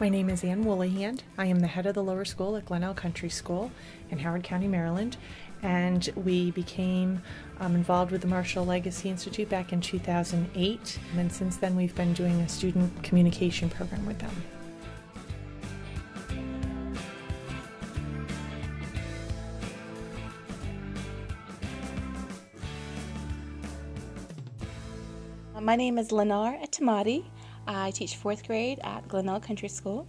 My name is Ann Woollyhand. I am the head of the lower school at Glenelg Country School in Howard County, Maryland. And we became um, involved with the Marshall Legacy Institute back in 2008. And since then, we've been doing a student communication program with them. My name is Lennar Etamati. I teach fourth grade at Glenelg Country School.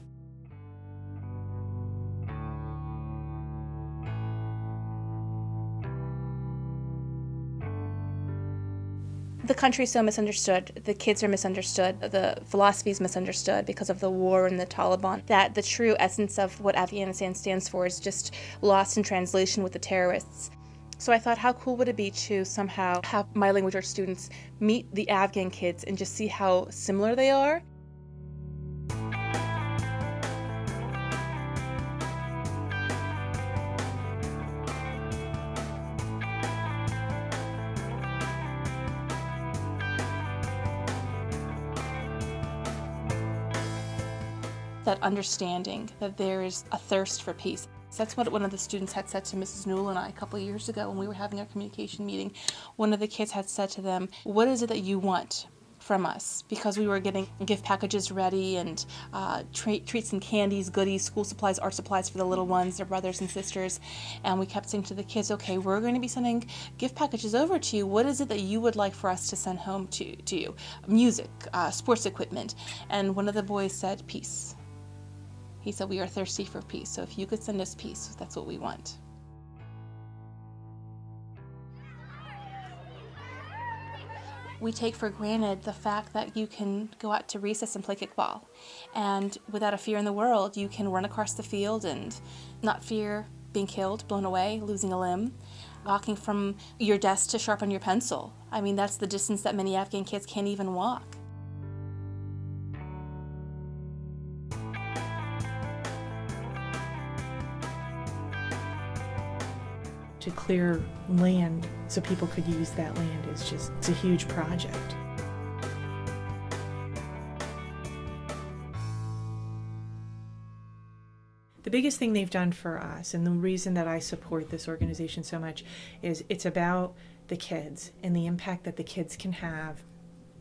The country is so misunderstood, the kids are misunderstood, the philosophy is misunderstood because of the war and the Taliban, that the true essence of what Afghanistan stands for is just lost in translation with the terrorists. So I thought, how cool would it be to somehow have my language arts students meet the Afghan kids and just see how similar they are? That understanding that there is a thirst for peace. That's what one of the students had said to Mrs. Newell and I a couple of years ago when we were having our communication meeting. One of the kids had said to them, What is it that you want? from us because we were getting gift packages ready and uh, treats and candies, goodies, school supplies, art supplies for the little ones, their brothers and sisters. And we kept saying to the kids, okay, we're going to be sending gift packages over to you. What is it that you would like for us to send home to, to you? Music, uh, sports equipment. And one of the boys said, peace. He said, We are thirsty for peace. So if you could send us peace, that's what we want. we take for granted the fact that you can go out to recess and play kickball. And without a fear in the world, you can run across the field and not fear being killed, blown away, losing a limb, walking from your desk to sharpen your pencil. I mean, that's the distance that many Afghan kids can't even walk. To clear land so people could use that land is just it's a huge project. The biggest thing they've done for us, and the reason that I support this organization so much, is it's about the kids and the impact that the kids can have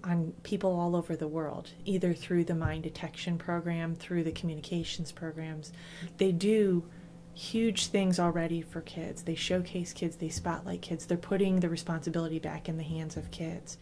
on people all over the world, either through the mine detection program, through the communications programs. They do huge things already for kids. They showcase kids, they spotlight kids, they're putting the responsibility back in the hands of kids.